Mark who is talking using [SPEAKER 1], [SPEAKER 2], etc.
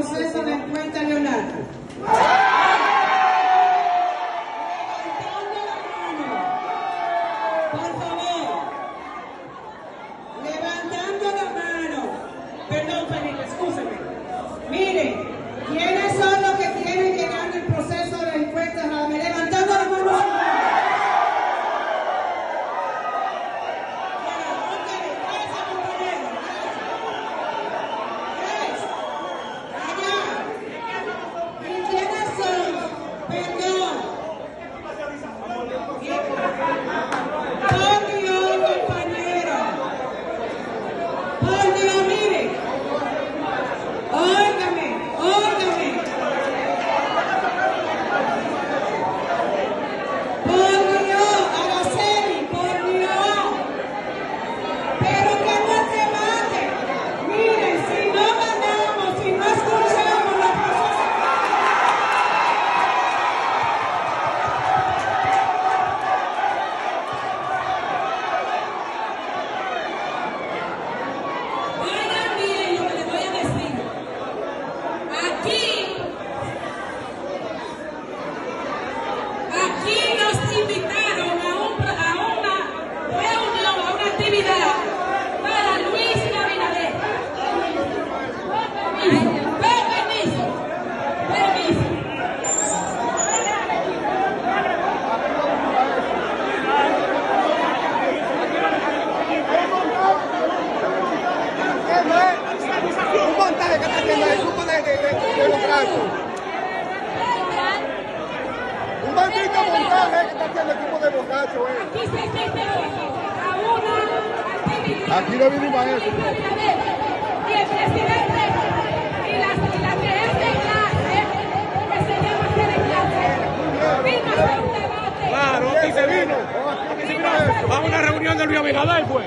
[SPEAKER 1] proceso de encuesta Leonardo. Levantando la mano. Por favor. Levantando la mano. Perdón, Felipe, escúcheme. Miren, ¿quiénes son los que quieren llegar el proceso de encuesta? Levantando la mano. ¿Y quiénes son? Perdón. Por Dios, compañero. Por Dios, mire. Óigame, óigame. Por Dios, Araceli, por Dios. Pero que no se mate. Miren, si no ganamos, si no escuchamos la proceso.
[SPEAKER 2] Oigan bien lo que les voy a decir. Aquí, aquí nos invitaron a, un, a una reunión, a una actividad para Luis Abinader. Permiso, permiso, permiso.
[SPEAKER 3] Un montaje que está haciendo el grupo de, de, de, de los brazos. Un maldito montaje que está haciendo el grupo de borrachos, eh.
[SPEAKER 2] Aquí se asiste a una actividad.
[SPEAKER 3] Aquí no vinimos a eso.
[SPEAKER 2] Y el presidente y la, y la que es de clase, que se llama ser de clase, vino a hacer un debate
[SPEAKER 4] Claro, aquí se vino. Aquí se vino a una reunión del Río Abinader, pues.